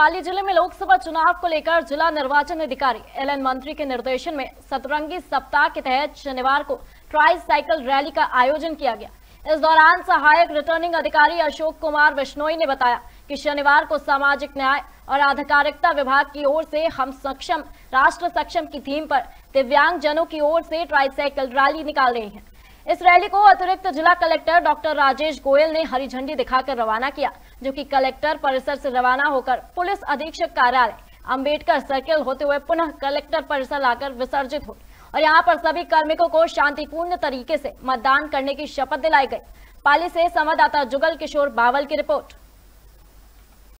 पाली ज़िले में लोकसभा चुनाव को लेकर जिला निर्वाचन अधिकारी एलएन मंत्री के निर्देशन में सतरंगी सप्ताह के तहत शनिवार को ट्राई साइकिल रैली का आयोजन किया गया। इस दौरान सहायक रिटर्निंग अधिकारी अशोक कुमार बिश्नोई ने बताया कि शनिवार को सामाजिक न्याय और आधिकारिकता विभाग की ओर से हम सक्षम, राष्ट्र सक्षम की थीम पर दिव्यांग जनों की ओर से ट्राई साइकिल रैली निकाल रही है। इस रैली को अतिरिक्त जिला कलेक्टर डॉक्टर राजेश गोयल ने हरी झंडी दिखाकर रवाना किया, जो कि कलेक्टर परिसर से रवाना होकर पुलिस अधीक्षक कार्यालय अंबेडकर सर्किल होते हुए पुनः कलेक्टर परिसर लाकर विसर्जित हुई और यहाँ पर सभी कार्मिकों को शांतिपूर्ण तरीके से मतदान करने की शपथ दिलाई गई। पाली से संवाददाता जुगल किशोर बावल की रिपोर्ट।